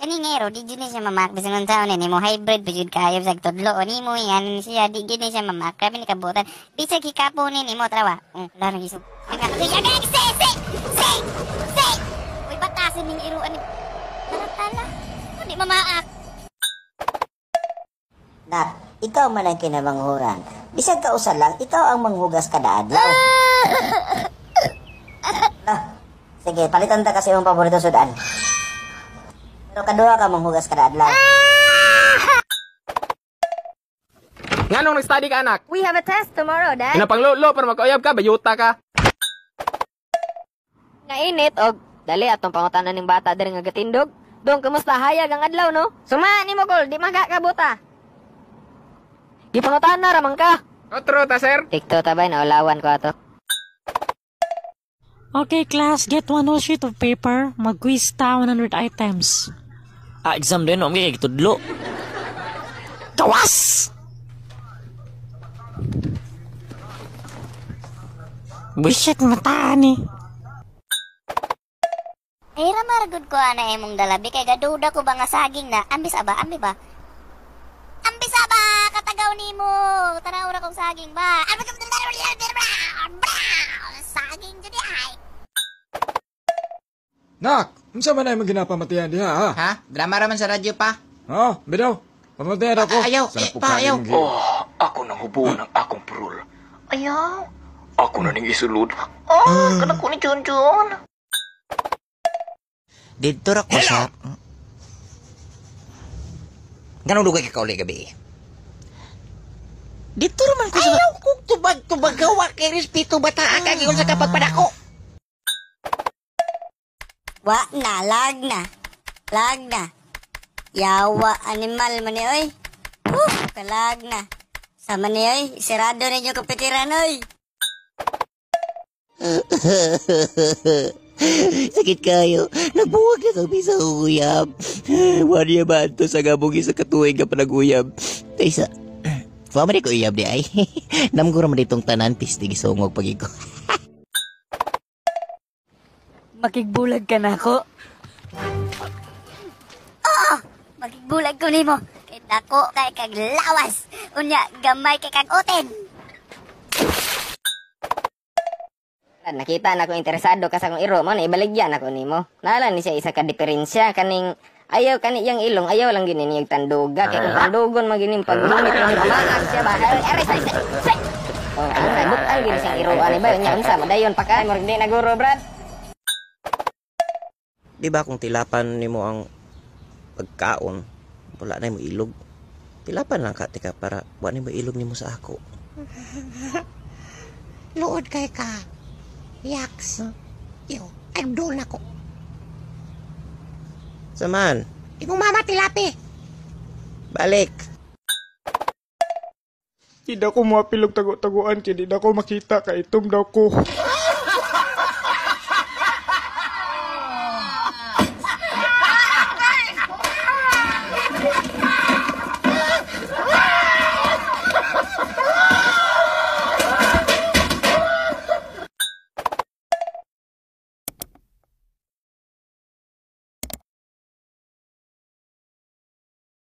Kani ngero, di dyan siya mamak. Bisan ng taon ni mo hybrid, bijud kayo sa tudlo. O ni mo yan siya, di dyan siya mamak. Grabe ni kabutan. Bisag hikapo ni ni mo, trawa. Um, laro gisog. Sige, sige, sige, sige, sige, sige. Uy, batasin ning iruan ni... Tala, tala. Hindi mamaak. Nak, ikaw man ang kinamanghuran. Bisag ka usa lang, ikaw ang manghugas kada adlaw. nah, sige, palitan ta kasi yung paborito sudan. Pero kadua ka manghugas kada adlaw. Nganong nag-study ka anak? We have a test tomorrow, Dad. Pinapanglulo para magkauyab ka, bayuta ka. Nainit og dali atong pangutanan ning bata diri nga gatindog. Dong kumusta hayag ang adlaw no? Suma ni mo kol, di magakabuta. Di pangutana ramang ka. Otro ta, sir. Tikto tabay na ulawan ko ato. Okay, class, get one whole sheet of paper. Mag-quiz ta 100 items. Ah, exam din, huwag kay tudlo. Kawas! Bullshit, mata ni. Ay, ramaragod ko ana emong dalabi kay gaduda ko ba nga saging na ambis aba ambi ba. Ambis aba katagaw nimo tanaw ra kong saging ba. Ambis aba saging jud ay Nak, unsa man ay maginapamatian diha ha? Ha? Drama raman sa radyo pa? Oh, bidaw. Pamatian ako. Ah, ayaw, eh, pa, ayaw. Oh, ako nang hubo ng akong purul. Ayaw. Ako na ning isulod. Oh, kana ko ni John. Dito ra ko sa... Ganong lugay ka kauli gabi? Dito raman ko sa... Ayaw kong tubag-tubag gawa kay respeto bata ka gigon sa kapagpadako. Wa na lag na lag na yawa animal man oy uh kalag na sama ni oy sirado ninyo kapitiran oy Sakit kayo. Nabuwag na kami sa uyab. Wari ba ito sa gabugi sa katuwing ka pa nag-uyab. Taysa. Pamari ko uyab di ay. Namgura mo ditong tanan, pistig sungog pag ko. Makigbulag ka na ako. magbulag ko nimo kay dako kay kag lawas unya gamay kay kag oten Nakita na ko interesado ka sa akong iro mo na ibaligyan ako nimo. Nala ni siya isa ka diferensya kaning ayaw kani yang ilong ayaw lang gini niyag tanduga kay kung tandugon magining paggumit ng pamaag siya ba ay aray say say oh ano butal gini siyang iro ani ba nya unsa madayon pa ka mo di na guro brad Di ba kung tilapan nimo ang pagkaon, wala na mo ilog. Tilapan lang ka, tika, para wala na mo ilog nimo sa ako. Luod kay ka. Yaks. Yo, idol na ko. Saman, Ikaw mama tilapi. balik. Di daw ko mapilog tago-taguan kay di daw ko makita kay itom daw ko.